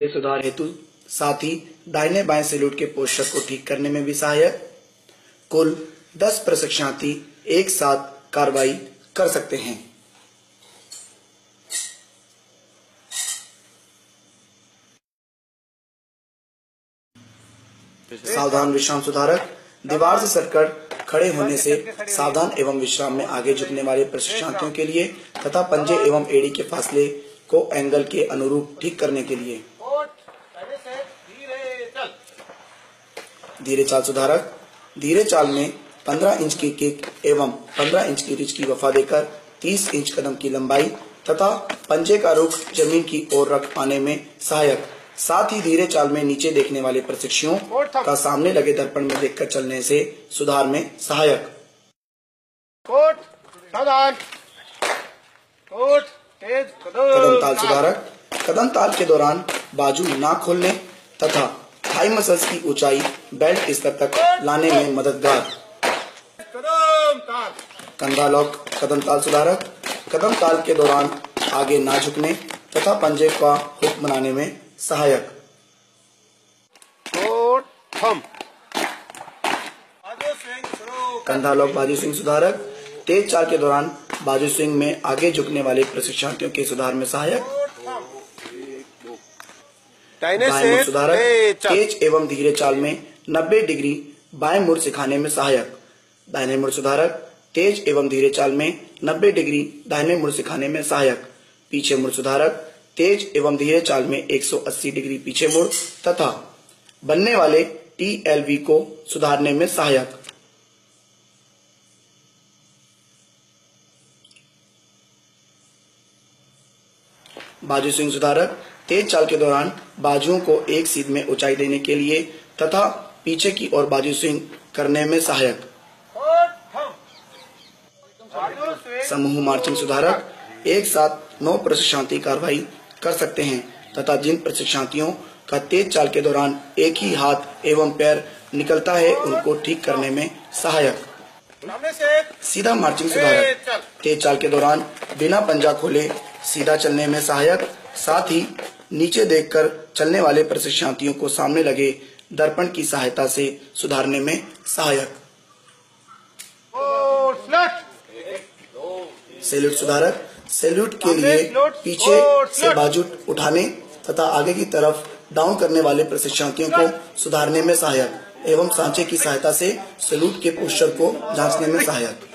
सुधार हेतु, साथ ही दाहिने बाएँ सैल्यूट के पोस्टर को ठीक करने में भी सहायक। कुल 10 प्रशिक्षणार्थी एक साथ कार्रवाई कर सकते हैं। सावधान विश्राम सुधारक, दीवार से सटकर खड़े होने से सावधान एवं विश्राम में आगे झुकने वाले प्रशिक्षणार्थियों के लिए तथा पंजे एवं एड़ी के फासले को एंगल के अनुरूप ठीक करने के लिए। धीरे चाल सुधारक धीरे चाल में 15 इंच की किक एवं 15 इंच की रिच की वफा देकर 30 इंच कदम की लंबाई तथा पंजे का रुख ज़मीन की ओर रख पाने में सहायक। साथ ही धीरे चाल में नीचे देखने वाले प्रशिक्षुओं का सामने लगे दर्पण में देखकर चलने से सुधार में सहायक। कदम ताल सुधारक कदम ताल के दौरान बाजू ना खोलने तथा थाई मसल्स की ऊंचाई बेल्ट स्तर तक लाने में मददगार। कंधा लॉक कदम ताल सुधारक कदम ताल के दौरान आगे ना झुकने तथा पंजे का हुक बनाने में सहायक। कंधा लॉक बाजू स्विंग सुधारक। तेज चाल के दौरान बाजू स्विंग में आगे झुकने वाले प्रशिक्षार्थियों के सुधार में सहायक। दाहिने से सुधारक तेज एवं धीरे चाल में 90 डिग्री बाएँ मुड़ सिखाने में सहायक। दाहिने मुड़ सुधारक तेज एवं धीरे चाल में 90 डिग्री दाहिने मुड़ सिखाने में सहायक। पीछे मुड़ सुधारक तेज एवं धीरे चाल में 180 डिग्री पीछे मुड़ तथा बनने वाले टीएलवी को सुधारने में सहायक। बाजू स्विंग सुधारक तेज चाल के दौरान बाजुओं को एक सीध में ऊंचाई देने के लिए तथा पीछे की ओर बाजू स्विंग करने में सहायक। समूह मार्चिंग सुधारक, एक साथ नौ प्रशिक्षणार्थी कार्रवाई कर सकते हैं तथा जिन प्रशिक्षणार्थियों का तेज चाल के दौरान एक ही हाथ एवं पैर निकलता है, उनको ठीक करने में सहायक। सीधा मार्चिंग सुधारक, तेज चाल के दौरान बिना पंजा खोले सीधा चलने में सहायक, साथ ही नीचे देखकर चलने वाले प्रशिक्षणार्थियों को सामने लगे दर्पण की सहायता से सुधारने में सहायक। सेल्यूट सुधारक सेल्यूट के लिए पीछे से बाजू उठाने तथा आगे की तरफ़ डाउन करने वाले प्रशिक्षणार्थियों को सुधारने में सहायक एवं सांचे की सहायता से सैल्यूट के पोस्टर को जांचने में सहायक।